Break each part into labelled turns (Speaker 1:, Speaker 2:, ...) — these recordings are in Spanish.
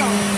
Speaker 1: Damn.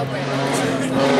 Speaker 1: Thank you.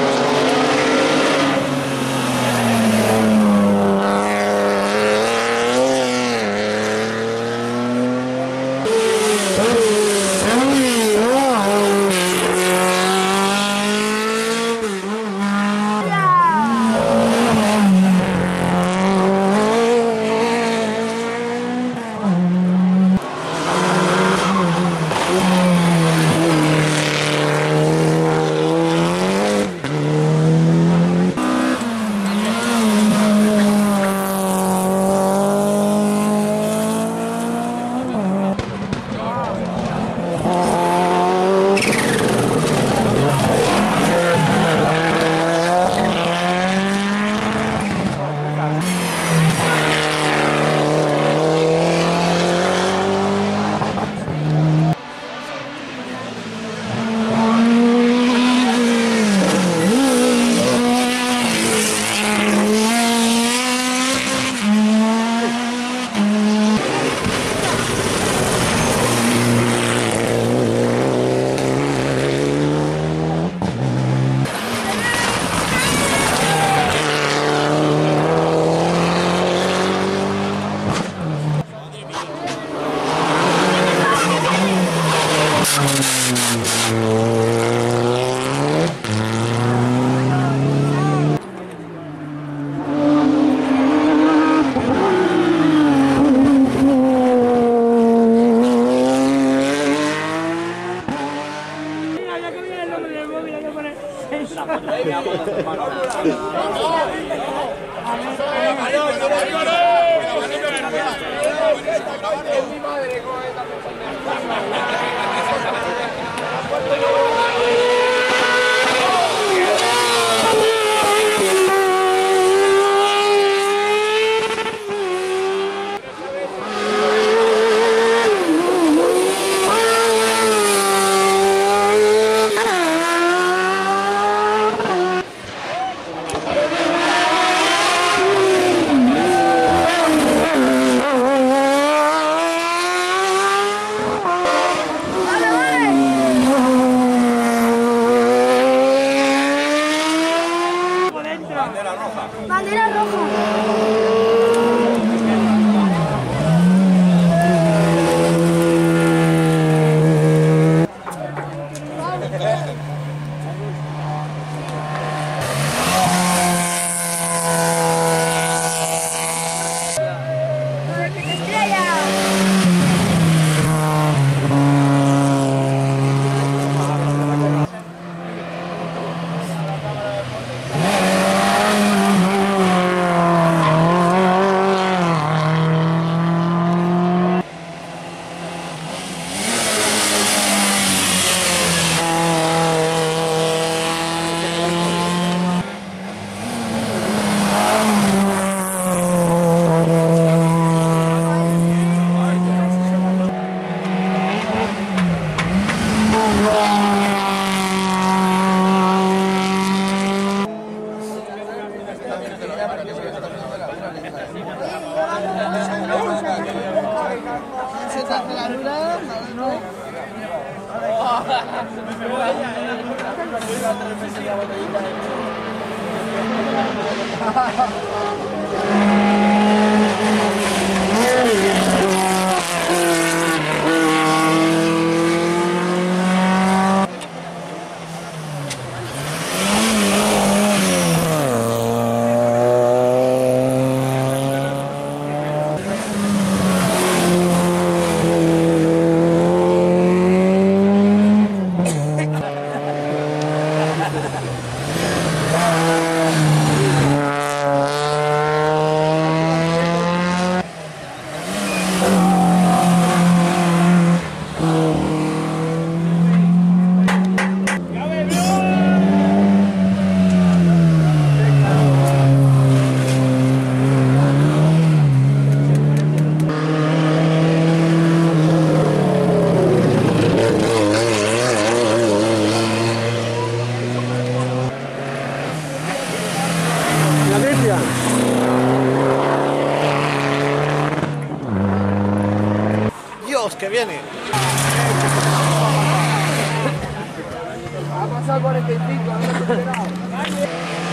Speaker 1: al 45, no me he